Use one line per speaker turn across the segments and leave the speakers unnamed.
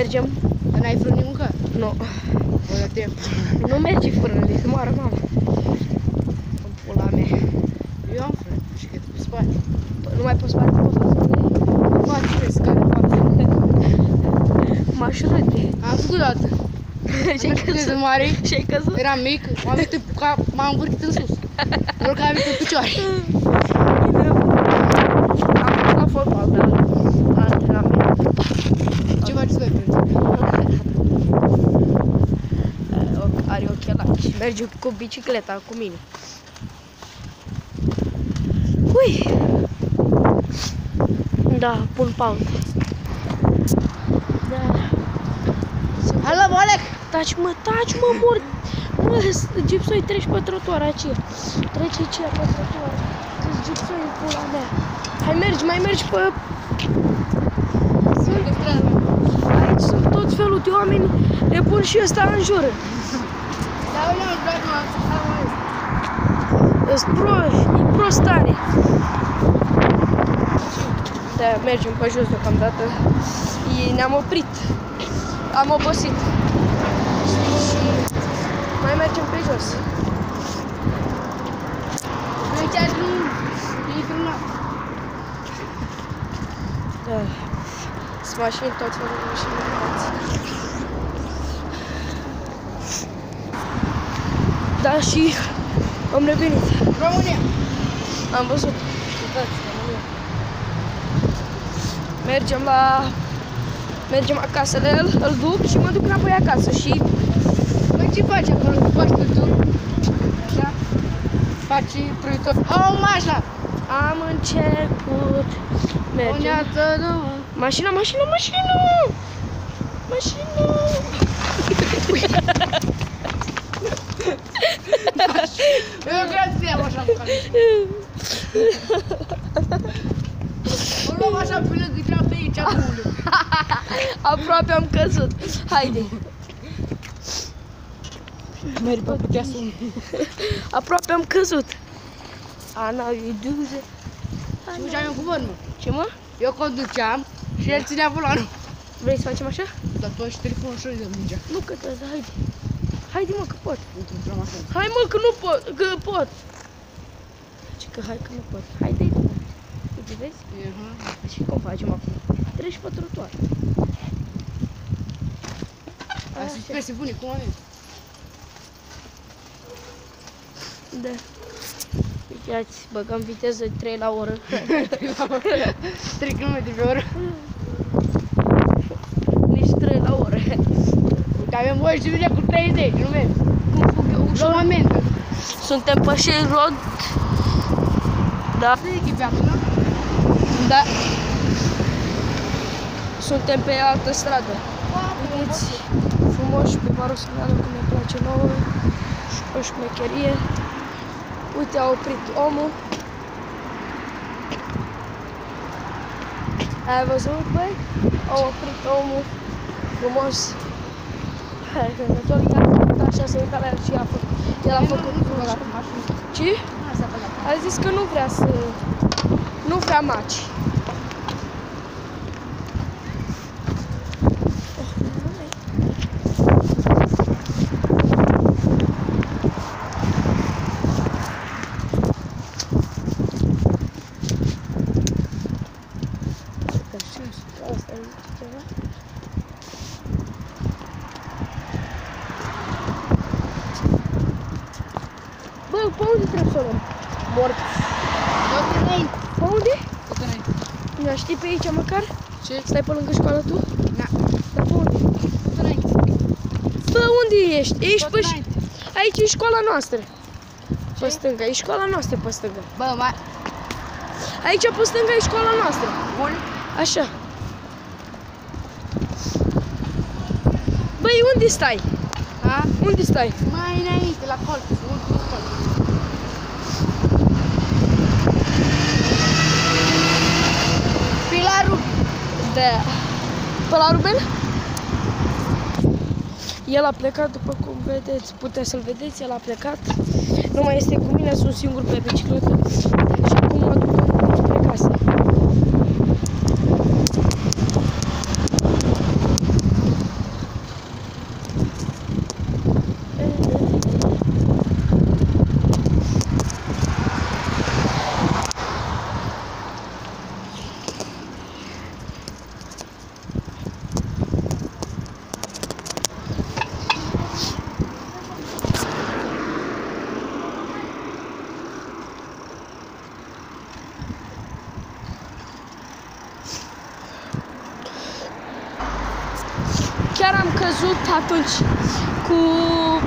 mergem.
Dar n-ai frâni încă?
Nu.
O de timp.
Nu merge frână, de moară mama. În pula mea.
Eu am frâni și cât pe spate.
Păi nu mai poți face pe față.
Poate crezi care poate.
M-aș râde.
Am făcut o dată.
Și-ai
Am cât de
căzut.
mare.
Și-ai căzut.
Eram mic, m-am venit în cap, m-am învârtit în sus. Doar că am venit în picioare.
Am fost la fotbal, dar și merge cu bicicleta cu mine. Ui! Da, pun pauză. Da.
Hala, Bolec!
Taci mă, taci mă, mor! Mă, gipsoi treci pe trotuar aceea. Trece aceea pe trotuar. Deci gipsoi în pula mea. Hai mergi, mai mergi pe...
Sunt de stradă.
Aici sunt tot felul de oameni. Le pun și ăsta în jur. Sunt proști, e prostare. Da, mergem pe jos deocamdată. E- Ne-am oprit. Am obosit. Și mai mergem pe jos.
Nu chiar nu, e frânat.
Da. Sunt mașini, tot felul de mașini. Da, și am revenit.
România!
Am văzut. Uitați, România. Mergem la... Mergem acasă la el, îl duc și mă duc înapoi acasă și
Păi ce faci acolo? Faci tu tu? Așa? Faci proiector. Oh, mașina!
am început.
O
Mergem.
neață, nu.
Mașina, mașina, mașina! Mașina!
Eu vreau să iau așa cu care. O luăm așa pe lângă, treaba pe aici, acolo.
Aproape am căzut. Haide.
Mergi pe putea să
Aproape am căzut. Ana, you do the...
Și mergeam eu cu vârmă.
Ce mă?
Eu conduceam și el ținea volanul.
Vrei să facem așa?
Dar tu și telefonul și de mingea.
Nu că da, haide. Haide mă că pot.
Uite, intrăm așa.
Hai mă că nu pot, că pot. Ce că hai că nu pot. Haide. Uite, vezi?
Aha.
Și cum facem acum? Treci pe trotuar.
Ai să spui să bune cu oameni.
Da. Uitați, băgăm viteză 3 la oră.
3 km pe oră.
Nici 3 la oră.
Uite, avem voie să vine cu 30, nu vezi?
Cum fug eu
Luăm
ușor?
amendă.
Suntem pe Shell Road. Da.
Se echipe acolo.
Da. Suntem pe altă stradă. Vedeți frumos pe Barosanală cum ne place nouă. Și o șmecherie. Uite, a oprit omul. Ai văzut, băi? A oprit omul. Frumos. Hai, că ne tot i-a făcut așa, să uita la el și a făcut. El a făcut frumos. Ce? A zis că nu vrea să... Nu vrea maci. Asta e ceva. Bă, pe unde trebuie să o luăm? Mort.
Tot înainte.
Pe unde?
Tot înainte.
Nu știi pe aici măcar?
Ce?
Stai pe lângă școală tu?
Da.
Dar pe unde?
Tot înainte.
Bă, unde ești? Ești
Tot
pe...
înainte.
Aici e școala noastră. Pe stânga, e școala noastră pe stânga.
Bă, mai...
Aici pe stânga e școala noastră.
Bun?
Așa. Băi, unde stai?
Ha?
Unde stai?
Mai înainte, la colț. Ultimul colț. Pilarul.
Da. Pe la Ruben? El a plecat, după cum vedeți, puteți să-l vedeți, el a plecat. Nu mai este cu mine, sunt singur pe bicicletă. Și acum mă duc spre casă. Căzut atunci cu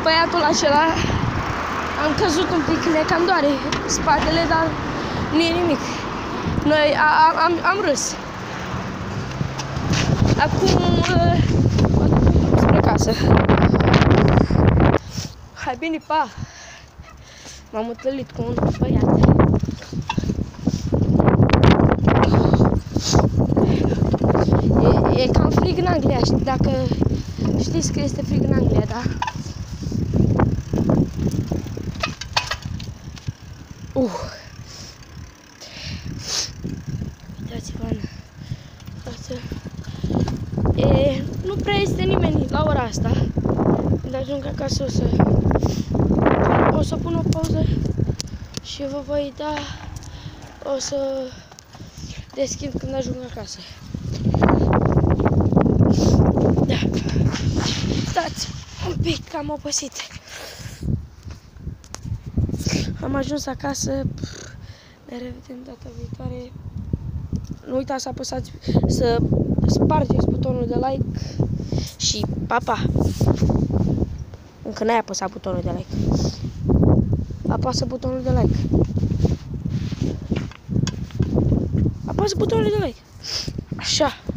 băiatul acela. Am căzut un pic, ne cam doare spatele, dar nu e nimic. Noi a, a, am, am râs. Acum uh, spre casă. Hai bine, pa! M-am întâlnit cu un băiat. E, e cam frig în Anglia, știi, dacă știți că este frig în Anglia, da? Uh. Uitați-vă în față. E, nu prea este nimeni la ora asta. Când ajung acasă o să, o să pun o pauză și vă voi da, o să deschid când ajung acasă. Da. Stați un pic, că am obosit. Am ajuns acasă. Ne revedem data viitoare. Nu uitați să apăsați, să spargeți butonul de like și pa, pa! Încă n-ai apăsat butonul de like. Apasă butonul de like. Apasă butonul de like. Așa.